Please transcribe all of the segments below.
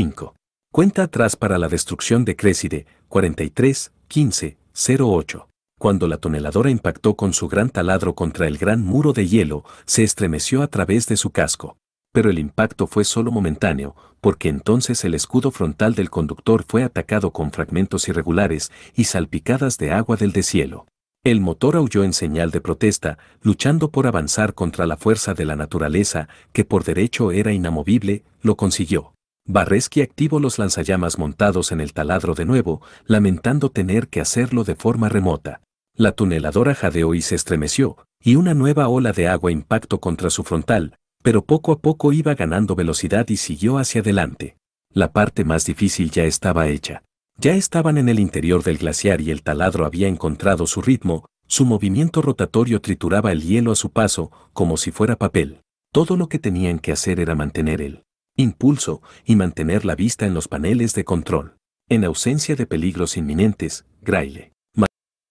5. Cuenta atrás para la destrucción de Crécide, 43, 15, 08. Cuando la toneladora impactó con su gran taladro contra el gran muro de hielo, se estremeció a través de su casco. Pero el impacto fue solo momentáneo, porque entonces el escudo frontal del conductor fue atacado con fragmentos irregulares y salpicadas de agua del deshielo. El motor aulló en señal de protesta, luchando por avanzar contra la fuerza de la naturaleza, que por derecho era inamovible, lo consiguió. Barreski activó los lanzallamas montados en el taladro de nuevo, lamentando tener que hacerlo de forma remota. La tuneladora jadeó y se estremeció, y una nueva ola de agua impactó contra su frontal, pero poco a poco iba ganando velocidad y siguió hacia adelante. La parte más difícil ya estaba hecha. Ya estaban en el interior del glaciar y el taladro había encontrado su ritmo, su movimiento rotatorio trituraba el hielo a su paso, como si fuera papel. Todo lo que tenían que hacer era mantener el impulso y mantener la vista en los paneles de control. En ausencia de peligros inminentes, Graile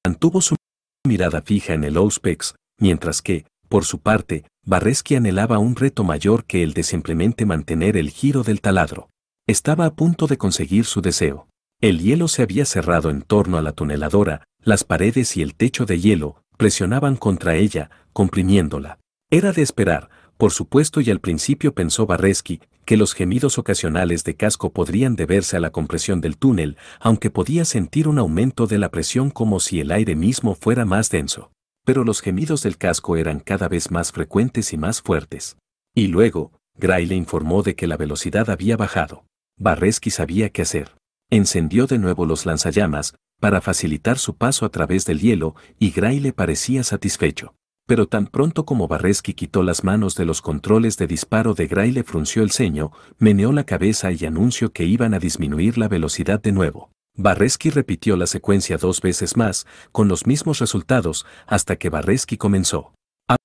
mantuvo su mirada fija en el Auspex, mientras que, por su parte, Barreski anhelaba un reto mayor que el de simplemente mantener el giro del taladro. Estaba a punto de conseguir su deseo. El hielo se había cerrado en torno a la tuneladora, las paredes y el techo de hielo presionaban contra ella, comprimiéndola. Era de esperar, por supuesto y al principio pensó Barreski, que los gemidos ocasionales de casco podrían deberse a la compresión del túnel, aunque podía sentir un aumento de la presión como si el aire mismo fuera más denso. Pero los gemidos del casco eran cada vez más frecuentes y más fuertes. Y luego, Gray le informó de que la velocidad había bajado. Barreski sabía qué hacer. Encendió de nuevo los lanzallamas, para facilitar su paso a través del hielo, y Gray le parecía satisfecho pero tan pronto como Barreski quitó las manos de los controles de disparo de Gray le frunció el ceño, meneó la cabeza y anunció que iban a disminuir la velocidad de nuevo. Barreski repitió la secuencia dos veces más, con los mismos resultados, hasta que Barreski comenzó a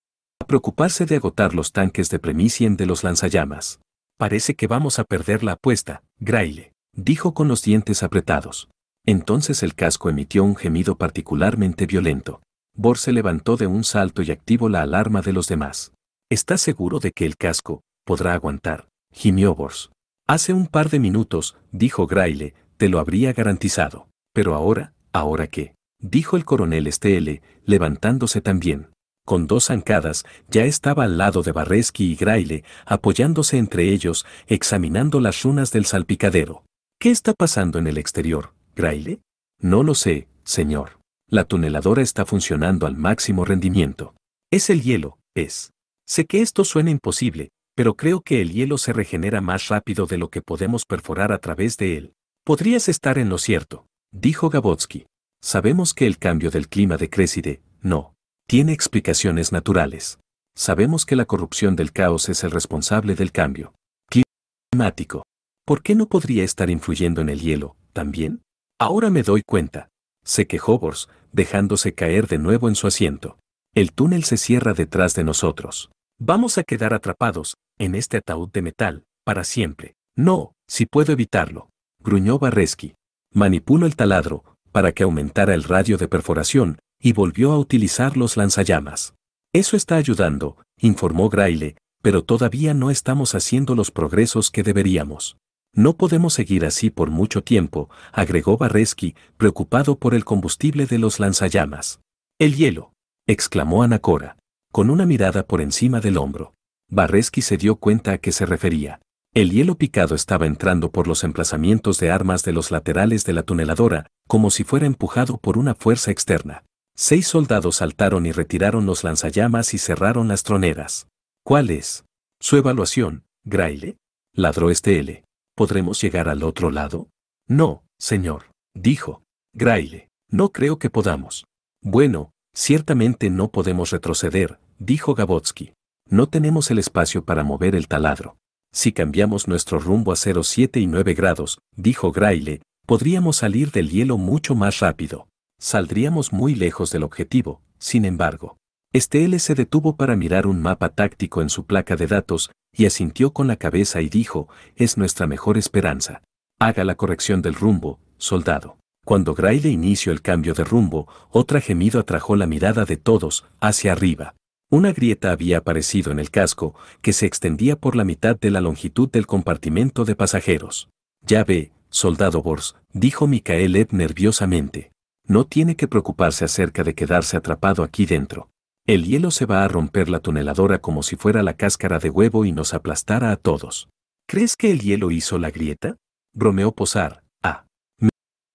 preocuparse de agotar los tanques de premisien de los lanzallamas. Parece que vamos a perder la apuesta, Grayle, dijo con los dientes apretados. Entonces el casco emitió un gemido particularmente violento. Bor se levantó de un salto y activó la alarma de los demás. ¿Estás seguro de que el casco podrá aguantar? gimió Bors. Hace un par de minutos, dijo Graile, te lo habría garantizado. Pero ahora, ¿ahora qué? dijo el coronel Stele, levantándose también. Con dos zancadas, ya estaba al lado de Barreski y Graile, apoyándose entre ellos, examinando las runas del salpicadero. ¿Qué está pasando en el exterior, Graile? No lo sé, señor. La tuneladora está funcionando al máximo rendimiento. Es el hielo, es. Sé que esto suena imposible, pero creo que el hielo se regenera más rápido de lo que podemos perforar a través de él. Podrías estar en lo cierto, dijo Gabotsky. Sabemos que el cambio del clima de Crécide, no, tiene explicaciones naturales. Sabemos que la corrupción del caos es el responsable del cambio climático. ¿Por qué no podría estar influyendo en el hielo, también? Ahora me doy cuenta se quejó Bors, dejándose caer de nuevo en su asiento. El túnel se cierra detrás de nosotros. Vamos a quedar atrapados, en este ataúd de metal, para siempre. No, si puedo evitarlo. Gruñó Barreski. Manipuló el taladro, para que aumentara el radio de perforación, y volvió a utilizar los lanzallamas. Eso está ayudando, informó Graile, pero todavía no estamos haciendo los progresos que deberíamos. No podemos seguir así por mucho tiempo, agregó Barreski, preocupado por el combustible de los lanzallamas. El hielo, exclamó Anacora, con una mirada por encima del hombro. Barreski se dio cuenta a qué se refería. El hielo picado estaba entrando por los emplazamientos de armas de los laterales de la tuneladora, como si fuera empujado por una fuerza externa. Seis soldados saltaron y retiraron los lanzallamas y cerraron las troneras. ¿Cuál es? Su evaluación, Graile. Ladró este L. ¿Podremos llegar al otro lado? No, señor, dijo. Graile, no creo que podamos. Bueno, ciertamente no podemos retroceder, dijo Gabotsky. No tenemos el espacio para mover el taladro. Si cambiamos nuestro rumbo a 0,7 y 9 grados, dijo Graile, podríamos salir del hielo mucho más rápido. Saldríamos muy lejos del objetivo, sin embargo. Estelle se detuvo para mirar un mapa táctico en su placa de datos y asintió con la cabeza y dijo, es nuestra mejor esperanza. Haga la corrección del rumbo, soldado. Cuando Grayle inició el cambio de rumbo, otra gemido atrajo la mirada de todos hacia arriba. Una grieta había aparecido en el casco, que se extendía por la mitad de la longitud del compartimento de pasajeros. Ya ve, soldado Bors, dijo Mikael nerviosamente. No tiene que preocuparse acerca de quedarse atrapado aquí dentro. El hielo se va a romper la tuneladora como si fuera la cáscara de huevo y nos aplastara a todos. ¿Crees que el hielo hizo la grieta? Bromeó Posar. Ah.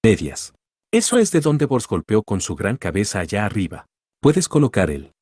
Medias. Eso es de donde Bors golpeó con su gran cabeza allá arriba. ¿Puedes colocar el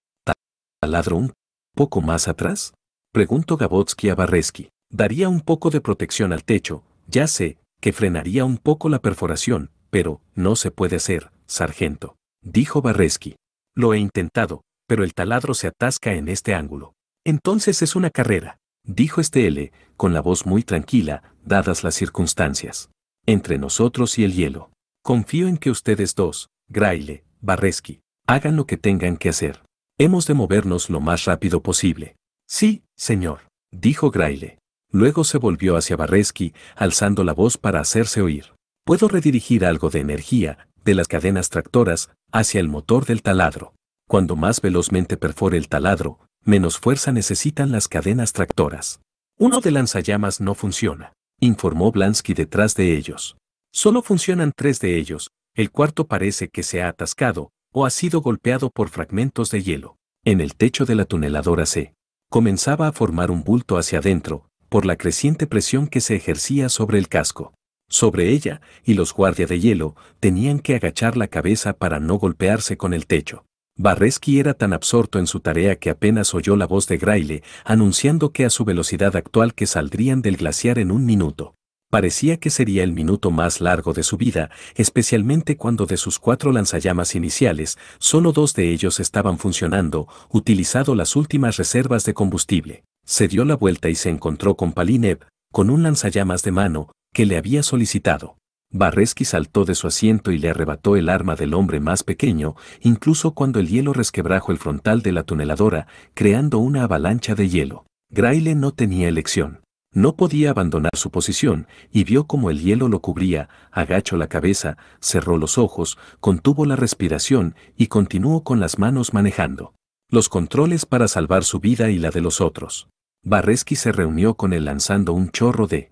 taladro un poco más atrás? Preguntó Gabotsky a Barreski. Daría un poco de protección al techo, ya sé, que frenaría un poco la perforación, pero no se puede hacer, sargento. Dijo Barreski. Lo he intentado, pero el taladro se atasca en este ángulo. Entonces es una carrera, dijo Estelle, con la voz muy tranquila, dadas las circunstancias. Entre nosotros y el hielo. Confío en que ustedes dos, Graile, Barreski, hagan lo que tengan que hacer. Hemos de movernos lo más rápido posible. Sí, señor, dijo Graile. Luego se volvió hacia Barreski, alzando la voz para hacerse oír. Puedo redirigir algo de energía, de las cadenas tractoras, hacia el motor del taladro. Cuando más velozmente perfore el taladro, menos fuerza necesitan las cadenas tractoras. Uno de lanzallamas no funciona, informó Blansky detrás de ellos. Solo funcionan tres de ellos, el cuarto parece que se ha atascado o ha sido golpeado por fragmentos de hielo. En el techo de la tuneladora se comenzaba a formar un bulto hacia adentro, por la creciente presión que se ejercía sobre el casco. Sobre ella, y los guardias de hielo, tenían que agachar la cabeza para no golpearse con el techo. Barreski era tan absorto en su tarea que apenas oyó la voz de Graile anunciando que a su velocidad actual que saldrían del glaciar en un minuto. Parecía que sería el minuto más largo de su vida, especialmente cuando de sus cuatro lanzallamas iniciales, solo dos de ellos estaban funcionando, utilizado las últimas reservas de combustible. Se dio la vuelta y se encontró con Palinev, con un lanzallamas de mano, que le había solicitado. Barreski saltó de su asiento y le arrebató el arma del hombre más pequeño, incluso cuando el hielo resquebrajo el frontal de la tuneladora, creando una avalancha de hielo. Graile no tenía elección. No podía abandonar su posición, y vio como el hielo lo cubría, agachó la cabeza, cerró los ojos, contuvo la respiración y continuó con las manos manejando los controles para salvar su vida y la de los otros. Barreski se reunió con él lanzando un chorro de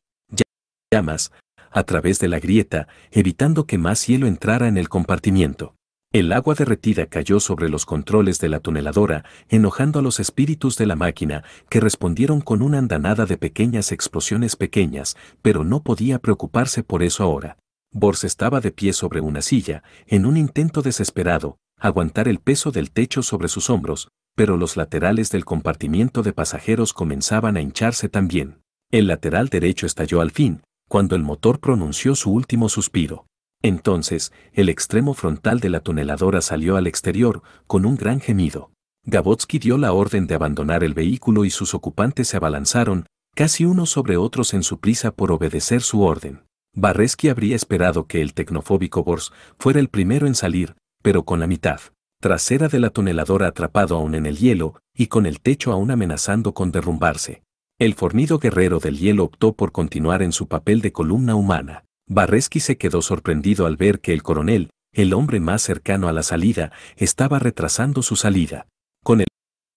llamas a través de la grieta, evitando que más hielo entrara en el compartimiento. El agua derretida cayó sobre los controles de la tuneladora, enojando a los espíritus de la máquina, que respondieron con una andanada de pequeñas explosiones pequeñas, pero no podía preocuparse por eso ahora. Bors estaba de pie sobre una silla, en un intento desesperado, aguantar el peso del techo sobre sus hombros, pero los laterales del compartimiento de pasajeros comenzaban a hincharse también. El lateral derecho estalló al fin, cuando el motor pronunció su último suspiro. Entonces, el extremo frontal de la tuneladora salió al exterior, con un gran gemido. Gabotsky dio la orden de abandonar el vehículo y sus ocupantes se abalanzaron, casi unos sobre otros en su prisa por obedecer su orden. Barreski habría esperado que el tecnofóbico Bors fuera el primero en salir, pero con la mitad trasera de la tuneladora atrapado aún en el hielo y con el techo aún amenazando con derrumbarse. El fornido guerrero del hielo optó por continuar en su papel de columna humana. Barreski se quedó sorprendido al ver que el coronel, el hombre más cercano a la salida, estaba retrasando su salida, con el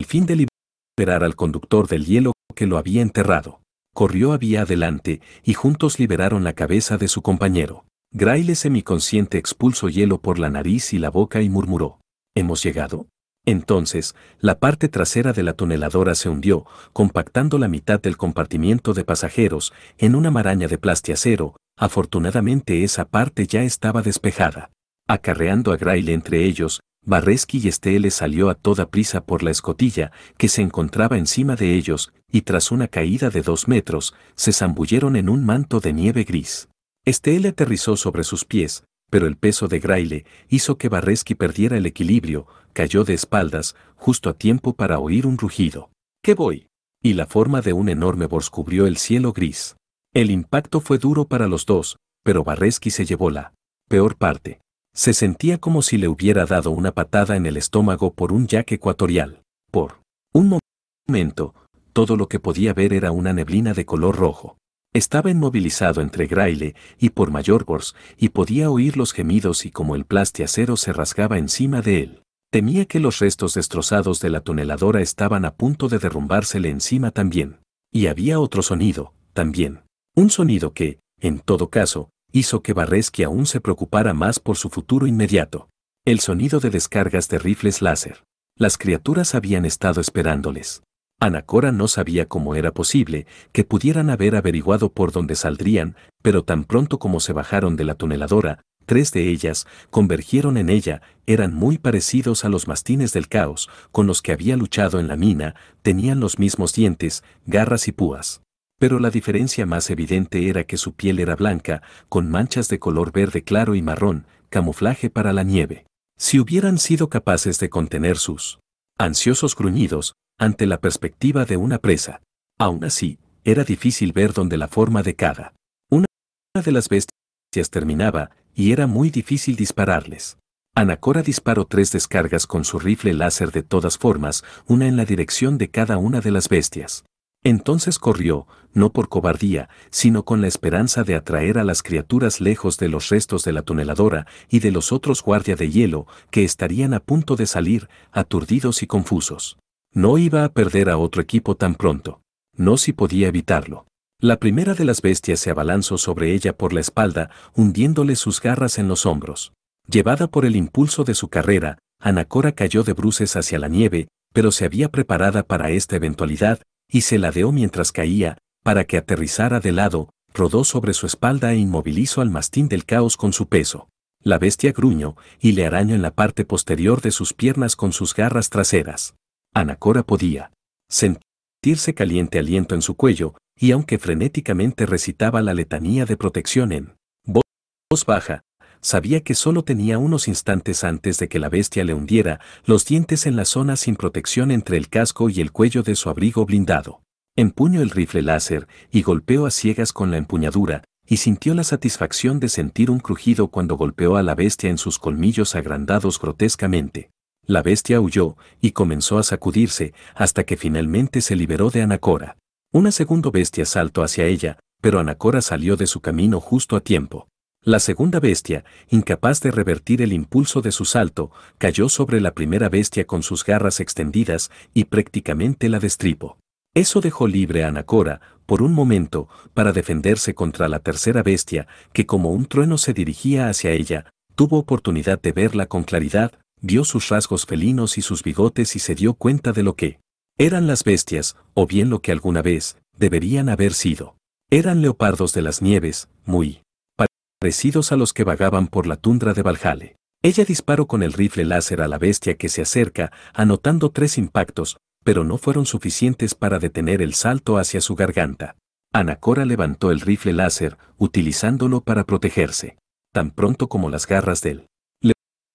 fin de liberar al conductor del hielo que lo había enterrado. Corrió a vía adelante y juntos liberaron la cabeza de su compañero. Graile semiconsciente expulsó hielo por la nariz y la boca y murmuró. ¿Hemos llegado? Entonces, la parte trasera de la tuneladora se hundió, compactando la mitad del compartimiento de pasajeros en una maraña de plastiacero. Afortunadamente esa parte ya estaba despejada. Acarreando a Graile entre ellos, Barreski y Estelle salió a toda prisa por la escotilla que se encontraba encima de ellos, y tras una caída de dos metros, se zambulleron en un manto de nieve gris. Estelle aterrizó sobre sus pies, pero el peso de Graile hizo que Barreski perdiera el equilibrio, cayó de espaldas, justo a tiempo para oír un rugido. ¿Qué voy? Y la forma de un enorme bors cubrió el cielo gris. El impacto fue duro para los dos, pero Barreski se llevó la peor parte. Se sentía como si le hubiera dado una patada en el estómago por un jack ecuatorial. Por un momento, todo lo que podía ver era una neblina de color rojo. Estaba inmovilizado entre Graile y por Mayor Bors y podía oír los gemidos y como el plastiacero se rasgaba encima de él. Temía que los restos destrozados de la tuneladora estaban a punto de derrumbársele encima también. Y había otro sonido, también. Un sonido que, en todo caso, hizo que Barreski aún se preocupara más por su futuro inmediato. El sonido de descargas de rifles láser. Las criaturas habían estado esperándoles. Anacora no sabía cómo era posible que pudieran haber averiguado por dónde saldrían, pero tan pronto como se bajaron de la tuneladora, tres de ellas convergieron en ella, eran muy parecidos a los mastines del caos con los que había luchado en la mina, tenían los mismos dientes, garras y púas. Pero la diferencia más evidente era que su piel era blanca, con manchas de color verde claro y marrón, camuflaje para la nieve. Si hubieran sido capaces de contener sus ansiosos gruñidos, ante la perspectiva de una presa. Aún así, era difícil ver dónde la forma de cada una de las bestias terminaba, y era muy difícil dispararles. Anacora disparó tres descargas con su rifle láser de todas formas, una en la dirección de cada una de las bestias. Entonces corrió, no por cobardía, sino con la esperanza de atraer a las criaturas lejos de los restos de la tuneladora y de los otros guardia de hielo que estarían a punto de salir, aturdidos y confusos. No iba a perder a otro equipo tan pronto. No si podía evitarlo. La primera de las bestias se abalanzó sobre ella por la espalda, hundiéndole sus garras en los hombros. Llevada por el impulso de su carrera, Anacora cayó de bruces hacia la nieve, pero se había preparada para esta eventualidad, y se ladeó mientras caía, para que aterrizara de lado, rodó sobre su espalda e inmovilizó al mastín del caos con su peso. La bestia gruñó y le arañó en la parte posterior de sus piernas con sus garras traseras. Anacora podía sentirse caliente aliento en su cuello, y aunque frenéticamente recitaba la letanía de protección en voz baja, sabía que solo tenía unos instantes antes de que la bestia le hundiera los dientes en la zona sin protección entre el casco y el cuello de su abrigo blindado. Empuñó el rifle láser y golpeó a ciegas con la empuñadura, y sintió la satisfacción de sentir un crujido cuando golpeó a la bestia en sus colmillos agrandados grotescamente. La bestia huyó y comenzó a sacudirse hasta que finalmente se liberó de Anacora. Una segunda bestia saltó hacia ella, pero Anacora salió de su camino justo a tiempo. La segunda bestia, incapaz de revertir el impulso de su salto, cayó sobre la primera bestia con sus garras extendidas y prácticamente la destripó. Eso dejó libre a Anacora, por un momento, para defenderse contra la tercera bestia, que como un trueno se dirigía hacia ella, tuvo oportunidad de verla con claridad, vio sus rasgos felinos y sus bigotes y se dio cuenta de lo que eran las bestias, o bien lo que alguna vez deberían haber sido. Eran leopardos de las nieves, muy parecidos a los que vagaban por la tundra de Valhalla. Ella disparó con el rifle láser a la bestia que se acerca, anotando tres impactos, pero no fueron suficientes para detener el salto hacia su garganta. Anacora levantó el rifle láser, utilizándolo para protegerse. Tan pronto como las garras del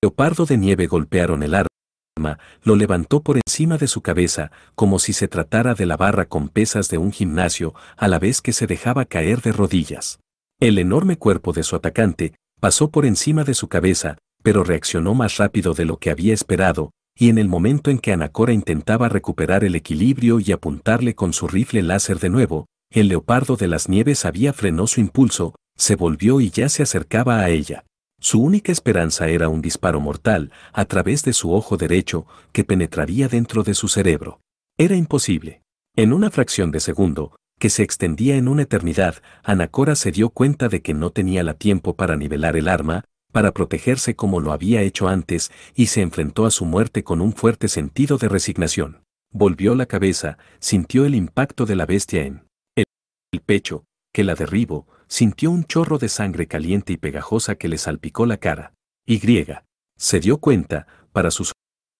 leopardo de nieve golpearon el arma, lo levantó por encima de su cabeza, como si se tratara de la barra con pesas de un gimnasio, a la vez que se dejaba caer de rodillas. El enorme cuerpo de su atacante pasó por encima de su cabeza, pero reaccionó más rápido de lo que había esperado, y en el momento en que Anacora intentaba recuperar el equilibrio y apuntarle con su rifle láser de nuevo, el leopardo de las nieves había frenó su impulso, se volvió y ya se acercaba a ella. Su única esperanza era un disparo mortal, a través de su ojo derecho, que penetraría dentro de su cerebro. Era imposible. En una fracción de segundo, que se extendía en una eternidad, Anacora se dio cuenta de que no tenía la tiempo para nivelar el arma, para protegerse como lo había hecho antes, y se enfrentó a su muerte con un fuerte sentido de resignación. Volvió la cabeza, sintió el impacto de la bestia en el pecho, que la derribó, sintió un chorro de sangre caliente y pegajosa que le salpicó la cara. Y griega. Se dio cuenta, para su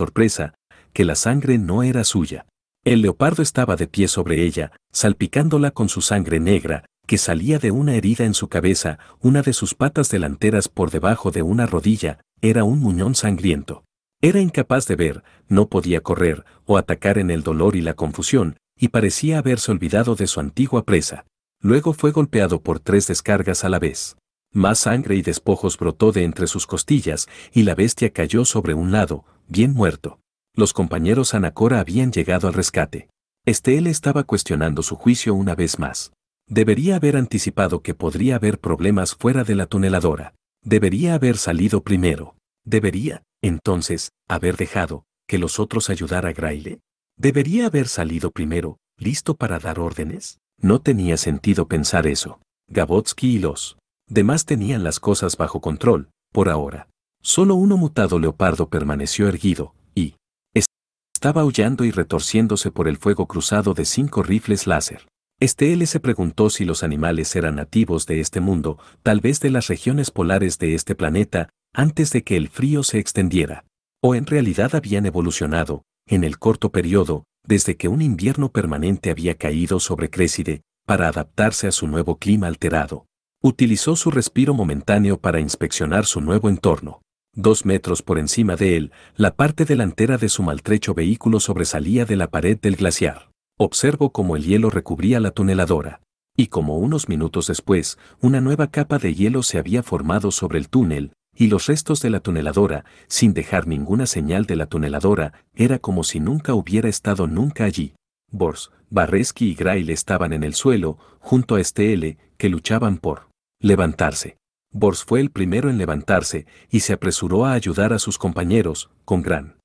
sorpresa, que la sangre no era suya. El leopardo estaba de pie sobre ella, salpicándola con su sangre negra, que salía de una herida en su cabeza, una de sus patas delanteras por debajo de una rodilla, era un muñón sangriento. Era incapaz de ver, no podía correr, o atacar en el dolor y la confusión, y parecía haberse olvidado de su antigua presa. Luego fue golpeado por tres descargas a la vez. Más sangre y despojos brotó de entre sus costillas, y la bestia cayó sobre un lado, bien muerto. Los compañeros Anacora habían llegado al rescate. Estelle estaba cuestionando su juicio una vez más. Debería haber anticipado que podría haber problemas fuera de la tuneladora. Debería haber salido primero. Debería, entonces, haber dejado que los otros ayudara a Graile. Debería haber salido primero, listo para dar órdenes. No tenía sentido pensar eso. Gabotsky y los demás tenían las cosas bajo control, por ahora. Solo uno mutado leopardo permaneció erguido, y estaba aullando y retorciéndose por el fuego cruzado de cinco rifles láser. Este L se preguntó si los animales eran nativos de este mundo, tal vez de las regiones polares de este planeta, antes de que el frío se extendiera. O en realidad habían evolucionado, en el corto periodo, desde que un invierno permanente había caído sobre Crécide, para adaptarse a su nuevo clima alterado. Utilizó su respiro momentáneo para inspeccionar su nuevo entorno. Dos metros por encima de él, la parte delantera de su maltrecho vehículo sobresalía de la pared del glaciar. Observó cómo el hielo recubría la tuneladora. Y como unos minutos después, una nueva capa de hielo se había formado sobre el túnel, y los restos de la tuneladora, sin dejar ninguna señal de la tuneladora, era como si nunca hubiera estado nunca allí. Bors, Barreski y Grail estaban en el suelo, junto a este L, que luchaban por levantarse. Bors fue el primero en levantarse y se apresuró a ayudar a sus compañeros, con gran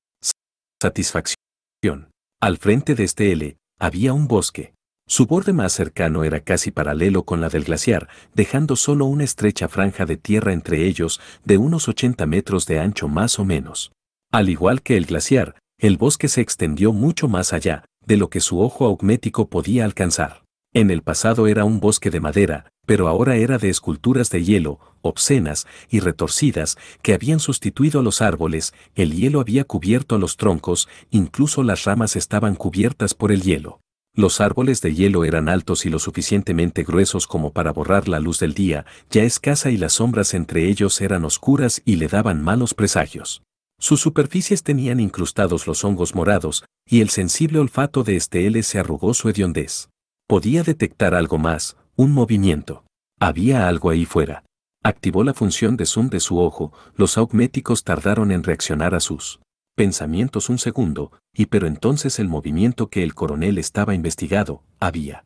satisfacción. Al frente de este L, había un bosque. Su borde más cercano era casi paralelo con la del glaciar, dejando solo una estrecha franja de tierra entre ellos, de unos 80 metros de ancho más o menos. Al igual que el glaciar, el bosque se extendió mucho más allá, de lo que su ojo augmético podía alcanzar. En el pasado era un bosque de madera, pero ahora era de esculturas de hielo, obscenas y retorcidas, que habían sustituido a los árboles, el hielo había cubierto a los troncos, incluso las ramas estaban cubiertas por el hielo. Los árboles de hielo eran altos y lo suficientemente gruesos como para borrar la luz del día, ya escasa y las sombras entre ellos eran oscuras y le daban malos presagios. Sus superficies tenían incrustados los hongos morados, y el sensible olfato de este L se arrugó su hediondez. Podía detectar algo más, un movimiento. Había algo ahí fuera. Activó la función de zoom de su ojo, los augméticos tardaron en reaccionar a sus pensamientos un segundo, y pero entonces el movimiento que el coronel estaba investigado, había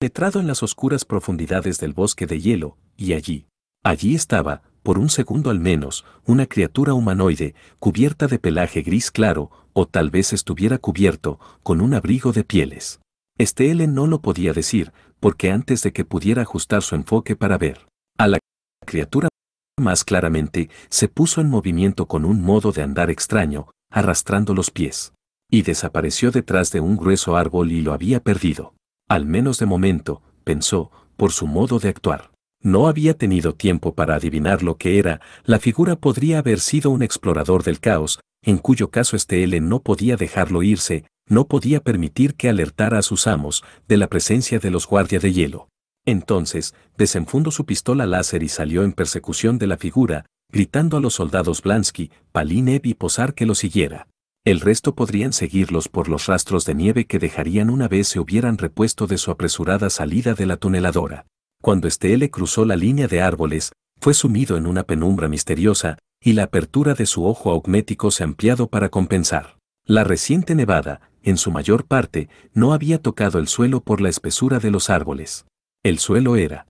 penetrado en las oscuras profundidades del bosque de hielo, y allí, allí estaba, por un segundo al menos, una criatura humanoide, cubierta de pelaje gris claro, o tal vez estuviera cubierto, con un abrigo de pieles. Este no lo podía decir, porque antes de que pudiera ajustar su enfoque para ver a la criatura más claramente, se puso en movimiento con un modo de andar extraño, arrastrando los pies. Y desapareció detrás de un grueso árbol y lo había perdido. Al menos de momento, pensó, por su modo de actuar. No había tenido tiempo para adivinar lo que era, la figura podría haber sido un explorador del caos, en cuyo caso este L no podía dejarlo irse, no podía permitir que alertara a sus amos de la presencia de los guardias de hielo. Entonces, desenfundó su pistola láser y salió en persecución de la figura, gritando a los soldados Blansky, Palinev y Posar que lo siguiera. El resto podrían seguirlos por los rastros de nieve que dejarían una vez se hubieran repuesto de su apresurada salida de la tuneladora. Cuando Estelle cruzó la línea de árboles, fue sumido en una penumbra misteriosa, y la apertura de su ojo augmético se ampliado para compensar. La reciente nevada, en su mayor parte, no había tocado el suelo por la espesura de los árboles. El suelo era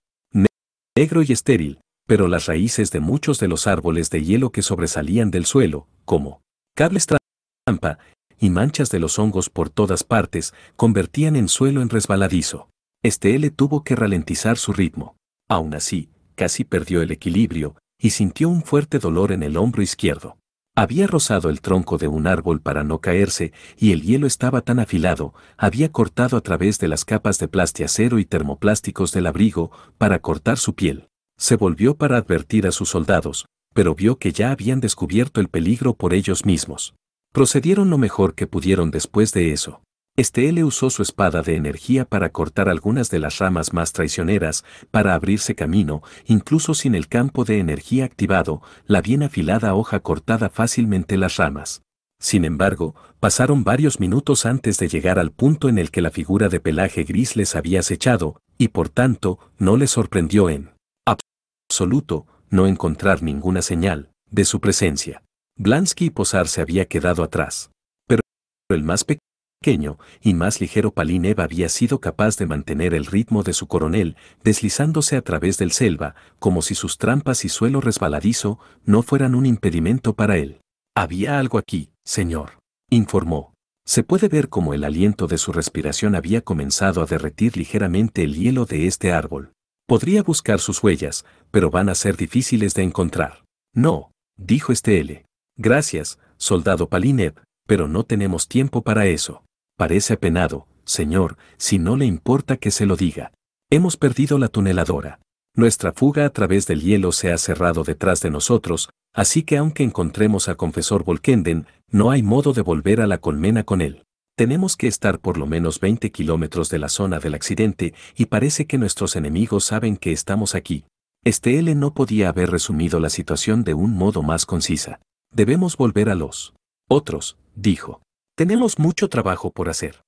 negro y estéril, pero las raíces de muchos de los árboles de hielo que sobresalían del suelo, como cables trampa y manchas de los hongos por todas partes, convertían en suelo en resbaladizo. Este L tuvo que ralentizar su ritmo. Aún así, casi perdió el equilibrio y sintió un fuerte dolor en el hombro izquierdo. Había rozado el tronco de un árbol para no caerse, y el hielo estaba tan afilado, había cortado a través de las capas de plastiacero y termoplásticos del abrigo para cortar su piel. Se volvió para advertir a sus soldados, pero vio que ya habían descubierto el peligro por ellos mismos. Procedieron lo mejor que pudieron después de eso. Este L usó su espada de energía para cortar algunas de las ramas más traicioneras, para abrirse camino, incluso sin el campo de energía activado, la bien afilada hoja cortada fácilmente las ramas. Sin embargo, pasaron varios minutos antes de llegar al punto en el que la figura de pelaje gris les había acechado, y por tanto, no les sorprendió en absoluto no encontrar ninguna señal de su presencia. Blansky y Posar se había quedado atrás. Pero el más pequeño pequeño y más ligero Palinev había sido capaz de mantener el ritmo de su coronel, deslizándose a través del selva, como si sus trampas y suelo resbaladizo no fueran un impedimento para él. Había algo aquí, señor, informó. Se puede ver cómo el aliento de su respiración había comenzado a derretir ligeramente el hielo de este árbol. Podría buscar sus huellas, pero van a ser difíciles de encontrar. No, dijo Estelle. Gracias, soldado Palinev, pero no tenemos tiempo para eso. Parece apenado, señor, si no le importa que se lo diga. Hemos perdido la tuneladora. Nuestra fuga a través del hielo se ha cerrado detrás de nosotros, así que aunque encontremos al confesor Volkenden, no hay modo de volver a la colmena con él. Tenemos que estar por lo menos 20 kilómetros de la zona del accidente y parece que nuestros enemigos saben que estamos aquí. Este L no podía haber resumido la situación de un modo más concisa. Debemos volver a los otros, dijo. Tenemos mucho trabajo por hacer.